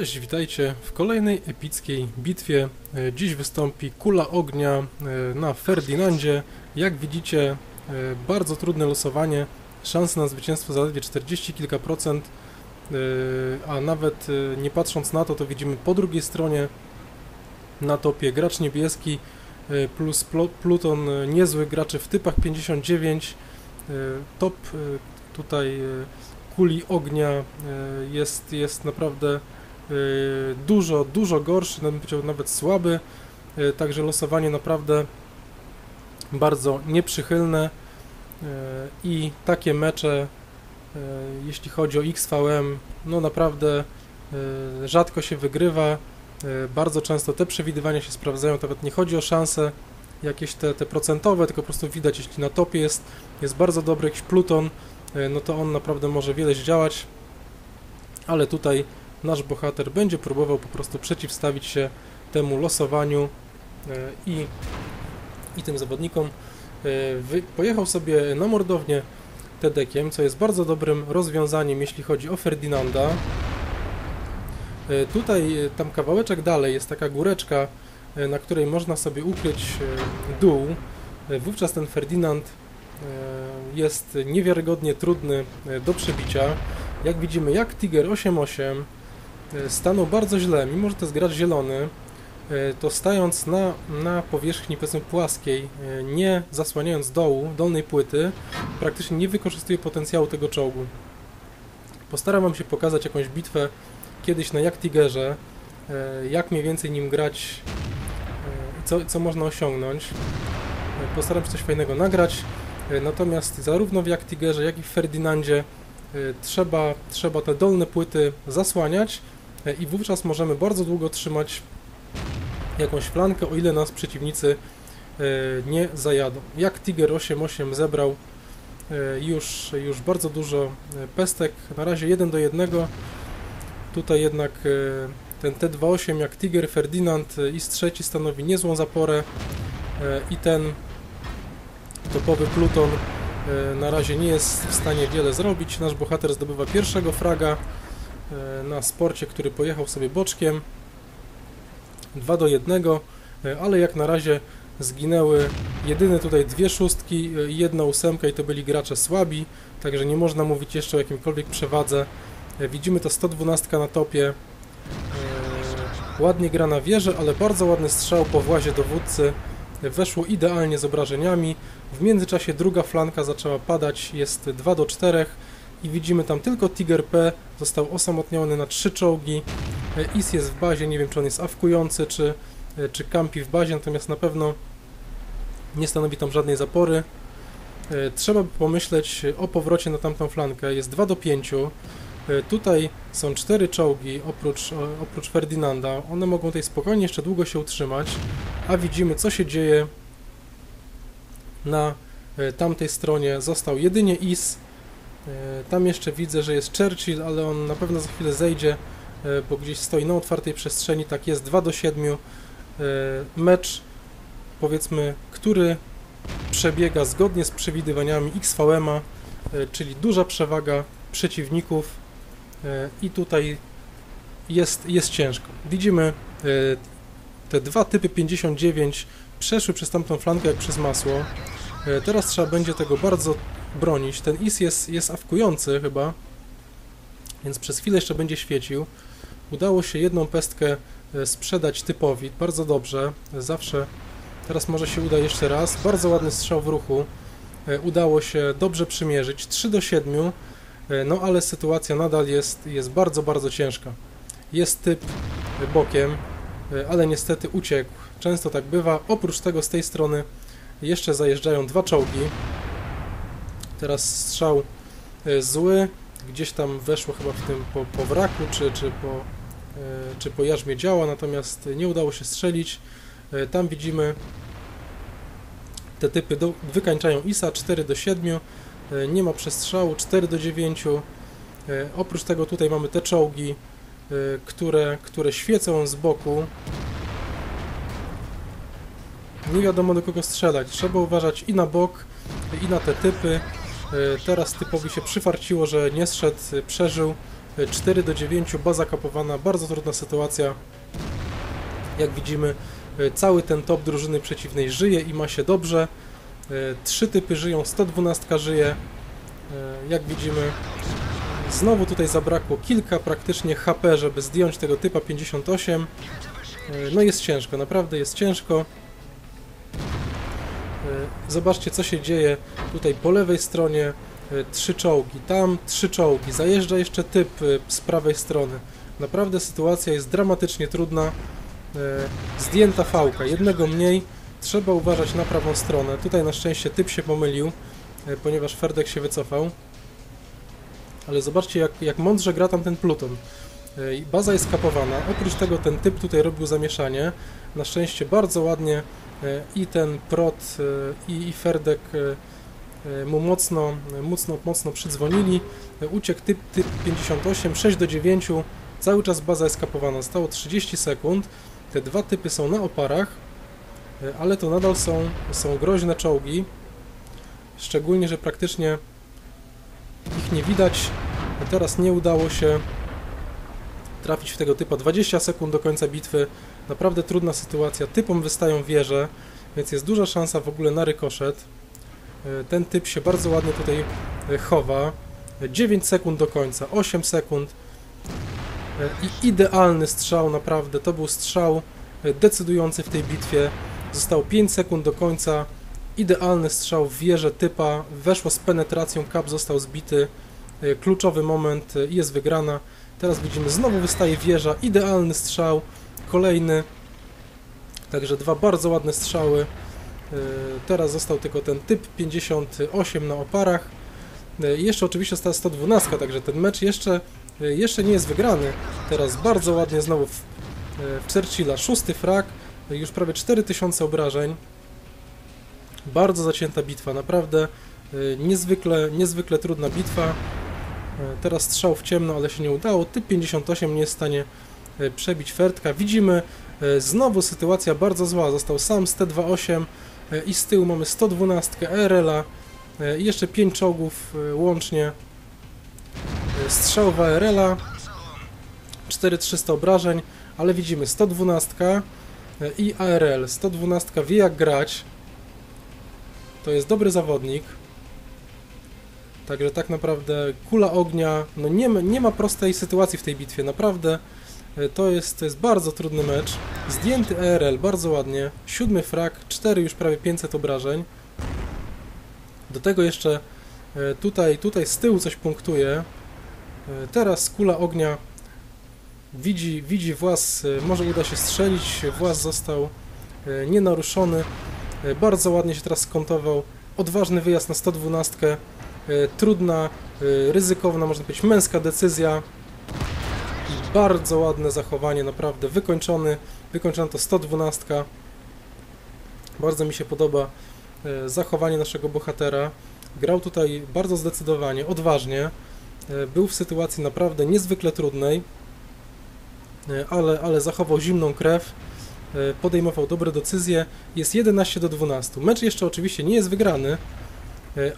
Cześć, witajcie w kolejnej epickiej bitwie. E, Dziś wystąpi Kula Ognia e, na Ferdinandzie. Jak widzicie, e, bardzo trudne losowanie. Szanse na zwycięstwo zaledwie 40 kilka procent, a nawet nie patrząc na to, to widzimy po drugiej stronie na topie gracz niebieski plus Pluton, niezły graczy w typach 59. E, Top tutaj Kuli Ognia jest, jest naprawdę dużo, dużo gorszy, nawet słaby, y, także losowanie naprawdę bardzo nieprzychylne. Y, i takie mecze, y, jeśli chodzi o XVM, no naprawdę y, rzadko się wygrywa, y, bardzo często te przewidywania się sprawdzają, nawet nie chodzi o szanse jakieś te, te procentowe, tylko po prostu widać, jeśli na topie jest, jest bardzo dobry jakiś Pluton, y, no to on naprawdę może wiele zdziałać, ale tutaj nasz bohater będzie próbował po prostu przeciwstawić się temu losowaniu e, i, i tym zawodnikom. E, Pojechał sobie na mordownię Tedekiem, co jest bardzo dobrym rozwiązaniem, jeśli chodzi o Ferdynanda. E, Tutaj, tam kawałeczek dalej, jest taka góreczka, na której można sobie ukryć dół. Wówczas ten Ferdynand e, jest niewiarygodnie trudny do przebicia. Jak widzimy, jak Tiger 8.8 e, stanął bardzo źle, mimo że to jest gracz zielony, e, to stając na, na powierzchni powiedzmy płaskiej, e, nie zasłaniając dołu, dolnej płyty, praktycznie nie wykorzystuje potencjału tego czołgu. Postaram wam się pokazać jakąś bitwę kiedyś na jak Tigerze, e, jak mniej więcej nim grać e, i co, co można osiągnąć. E, Postaram się coś fajnego nagrać, e, natomiast zarówno w jak Tigerze, jak i w Ferdynandzie y, trzeba, trzeba te dolne płyty zasłaniać i wówczas możemy bardzo długo trzymać jakąś flankę, o ile nas przeciwnicy y, nie zajadą. Jak Tiger 8.8 zebrał y, już, już bardzo dużo pestek, na razie 1 do 1. Tutaj jednak ten T28 jak Tiger, Ferdinand i trzeci stanowi niezłą zaporę i ten topowy Pluton E, na razie nie jest w stanie wiele zrobić. Nasz bohater zdobywa pierwszego fraga e, na sporcie, który pojechał sobie boczkiem. 2 do 1, e, ale jak na razie zginęły jedyne tutaj dwie szóstki e, i jedna ósemka i to byli gracze słabi, także nie można mówić jeszcze o jakimkolwiek przewadze. E, Widzimy to 112 na topie. E, Ładnie gra na wieży, ale bardzo ładny strzał po włazie dowódcy. E, Weszło idealnie z obrażeniami. W międzyczasie druga flanka zaczęła padać, jest 2 do 4 i widzimy tam tylko Tiger P został osamotniony na trzy czołgi. E, Is jest w bazie, nie wiem czy on jest awkujący, czy, e, czy kampi w bazie, natomiast na pewno nie stanowi tam żadnej zapory. E, Trzeba by pomyśleć o powrocie na tamtą flankę, jest 2 do 5. E, Tutaj są cztery czołgi oprócz, oprócz Ferdynanda. One mogą tutaj spokojnie jeszcze długo się utrzymać, a widzimy co się dzieje na tamtej stronie został jedynie Is. E, Tam jeszcze widzę, że jest Churchill, ale on na pewno za chwilę zejdzie, e, bo gdzieś stoi na otwartej przestrzeni. Tak jest 2 do 7. E, Mecz, powiedzmy, który przebiega zgodnie z przewidywaniami XVM-a, e, czyli duża przewaga przeciwników i tutaj jest, jest ciężko. Widzimy te dwa typy 59 przeszły przez tamtą flankę jak przez masło. Teraz trzeba będzie tego bardzo bronić. Ten is jest, jest awkujący chyba, więc przez chwilę jeszcze będzie świecił. Udało się jedną pestkę e, sprzedać typowi, bardzo dobrze, zawsze. Teraz może się uda jeszcze raz. Bardzo ładny strzał w ruchu. E, Udało się dobrze przymierzyć. 3 do 7, e, no ale sytuacja nadal jest, jest bardzo, bardzo ciężka. Jest typ bokiem, ale niestety uciekł. Często tak bywa. Oprócz tego z tej strony jeszcze zajeżdżają dwa czołgi. Teraz strzał e, zły. Gdzieś tam weszło chyba w tym po, po wraku, czy, czy, po, e, czy po jarzmie działa, natomiast nie udało się strzelić. E, Tam widzimy te typy do, wykańczają ISA 4 do 7. e, Nie ma przestrzału 4 do 9. E, Oprócz tego tutaj mamy te czołgi, które, które świecą z boku. Nie wiadomo do kogo strzelać. Trzeba uważać i na bok, i na te typy. E, Teraz typowi się przyfarciło, że nie zszedł, e, przeżył. E, 4 do 9, baza kapowana, bardzo trudna sytuacja. Jak widzimy, e, cały ten top drużyny przeciwnej żyje i ma się dobrze. E, Trzy typy żyją, 112 żyje. E, Jak widzimy, znowu tutaj zabrakło kilka praktycznie HP, żeby zdjąć tego typa 58. E, No jest ciężko, naprawdę jest ciężko. E, Zobaczcie co się dzieje tutaj po lewej stronie. e, Trzy czołgi, tam trzy czołgi. Zajeżdża jeszcze typ e, z prawej strony. Naprawdę sytuacja jest dramatycznie trudna. Zdjęta fałka, jednego mniej. Trzeba uważać na prawą stronę. Tutaj na szczęście typ się pomylił, ponieważ Ferdek się wycofał. Ale zobaczcie jak, jak mądrze gra tam ten pluton. Baza jest kapowana. Oprócz tego ten typ tutaj robił zamieszanie. Na szczęście bardzo ładnie e, i ten prot e, i, Ferdek e, mu mocno, mocno, mocno przydzwonili. Uciekł typ, typ 58, 6 do 9. Cały czas baza jest kapowana. Zostało 30 sekund. Te dwa typy są na oparach, ale to nadal są, są groźne czołgi. Szczególnie, że praktycznie ich nie widać. Teraz nie udało się trafić w tego typa. 20 sekund do końca bitwy. Naprawdę trudna sytuacja. Typom wystają wieże, więc jest duża szansa w ogóle na rykoszet. E, Ten typ się bardzo ładnie tutaj e, chowa. E, 9 sekund do końca, 8 sekund. E, I idealny strzał, naprawdę. To był strzał e, decydujący w tej bitwie. Zostało 5 sekund do końca. Idealny strzał w wieżę typa. Weszło z penetracją, kap został zbity. E, Kluczowy moment e, i jest wygrana. Teraz widzimy, znowu wystaje wieża. Idealny strzał. Kolejny. Także dwa bardzo ładne strzały. E, Teraz został tylko ten typ 58 na oparach. E, Jeszcze oczywiście została 112, także ten mecz jeszcze, e, jeszcze nie jest wygrany. Teraz bardzo ładnie znowu w, w Churchilla. Szósty frag, już prawie 4000 obrażeń. Bardzo zacięta bitwa, naprawdę niezwykle, niezwykle trudna bitwa. E, Teraz strzał w ciemno, ale się nie udało. Typ 58 nie jest w stanie e, przebić Fertka. Widzimy e, znowu sytuacja bardzo zła. Został sam z T28 e, i z tyłu mamy 112 ERL-a e, i jeszcze 5 czołgów łącznie. Strzał w ARL-a 4300 obrażeń, ale widzimy 112 e, i ARL. 112 wie jak grać. To jest dobry zawodnik. Także tak naprawdę kula ognia, no nie ma, nie ma prostej sytuacji w tej bitwie, naprawdę e, to jest, to jest bardzo trudny mecz. Zdjęty ERL, bardzo ładnie, siódmy frag, 4 już prawie 500 obrażeń. Do tego jeszcze e, tutaj, tutaj z tyłu coś punktuje. E, Teraz kula ognia widzi, widzi włas, może uda się strzelić, włas został nienaruszony. Bardzo ładnie się teraz skontował. Odważny wyjazd na 112. e, Trudna, e, ryzykowna, można powiedzieć męska decyzja. I bardzo ładne zachowanie, naprawdę wykończony. Wykończona to 112. Bardzo mi się podoba e, zachowanie naszego bohatera. Grał tutaj bardzo zdecydowanie, odważnie. Był w sytuacji naprawdę niezwykle trudnej, ale, ale zachował zimną krew podejmował dobre decyzje. Jest 11 do 12. Mecz jeszcze oczywiście nie jest wygrany,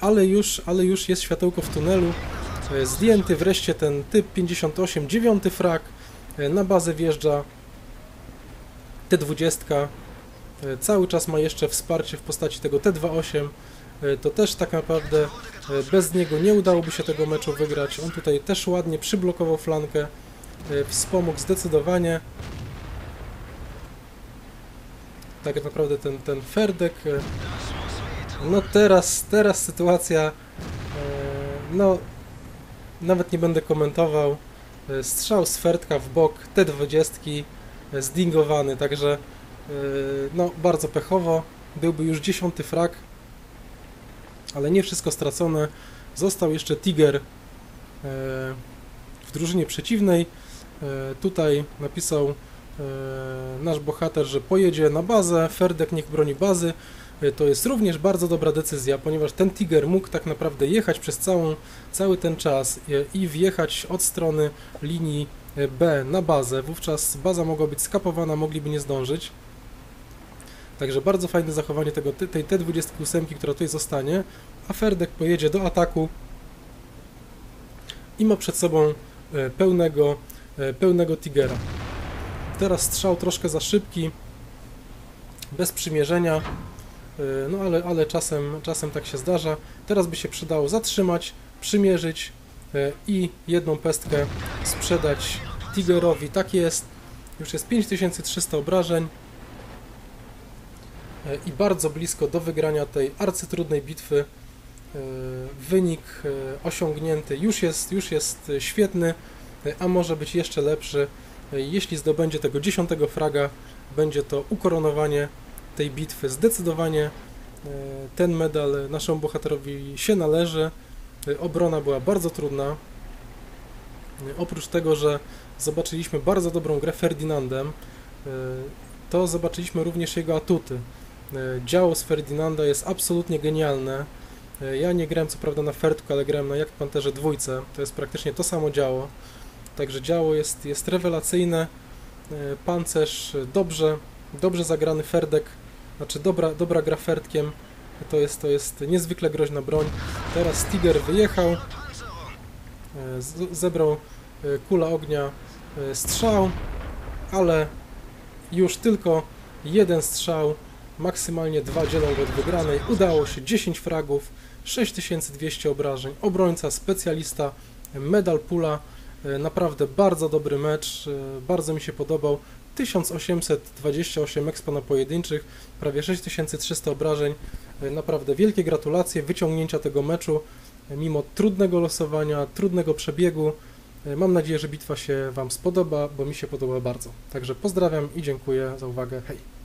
ale już, ale już jest światełko w tunelu. E, Zdjęty wreszcie ten typ 58, dziewiąty frak. E, Na bazę wjeżdża T20. E, Cały czas ma jeszcze wsparcie w postaci tego T28. E, To też tak naprawdę e, bez niego nie udałoby się tego meczu wygrać. On tutaj też ładnie przyblokował flankę. e, Wspomógł zdecydowanie tak naprawdę ten, ten Ferdek. No teraz, teraz sytuacja. e, No, nawet nie będę komentował. E, Strzał z Ferdka w bok, T20 e, zdingowany, także no bardzo pechowo. Byłby już dziesiąty frak, ale nie wszystko stracone. Został jeszcze Tiger w drużynie przeciwnej. Tutaj napisał nasz bohater, że pojedzie na bazę, Ferdek niech broni bazy. E, To jest również bardzo dobra decyzja, ponieważ ten Tiger mógł tak naprawdę jechać przez całą, cały ten czas e, i wjechać od strony linii e, B na bazę. Wówczas baza mogła być skapowana, mogliby nie zdążyć. Także bardzo fajne zachowanie tego, tej T28, która tutaj zostanie. A Ferdek pojedzie do ataku i ma przed sobą pełnego, pełnego Tigera. Teraz strzał troszkę za szybki, bez przymierzenia, no ale, ale czasem, czasem tak się zdarza. Teraz by się przydało zatrzymać, przymierzyć e, i jedną pestkę sprzedać Tigerowi. Tak jest, już jest 5300 obrażeń e, i bardzo blisko do wygrania tej arcytrudnej bitwy. E, Wynik e, osiągnięty już jest, już jest e, świetny, e, a może być jeszcze lepszy. E, Jeśli zdobędzie tego 10 fraga, będzie to ukoronowanie tej bitwy. Zdecydowanie e, ten medal naszemu bohaterowi się należy. E, Obrona była bardzo trudna. E, Oprócz tego, że zobaczyliśmy bardzo dobrą grę Ferdinandem, to zobaczyliśmy również jego atuty. Działo z Ferdinanda jest absolutnie genialne. Ja nie grałem co prawda na Ferdku, ale grałem na Jak Panterze dwójce. To jest praktycznie to samo działo. Także działo jest, jest rewelacyjne. Pancerz dobrze, dobrze zagrany Ferdek, znaczy dobra, dobra gra Ferdkiem. To jest, to jest niezwykle groźna broń. Teraz Tiger wyjechał, e, zebrał e, kula ognia e, strzał, ale już tylko jeden strzał, maksymalnie dwa dzielą go od wygranej. Udało się 10 fragów, 6200 obrażeń. Obrońca, specjalista, medal pula. Naprawdę bardzo dobry mecz, bardzo mi się podobał. 1828 expo na pojedynczych, prawie 6300 obrażeń. E, Naprawdę wielkie gratulacje wyciągnięcia tego meczu e, mimo trudnego losowania, trudnego przebiegu. E, Mam nadzieję, że bitwa się Wam spodoba, bo mi się podoba bardzo. Także pozdrawiam i dziękuję za uwagę. Hej!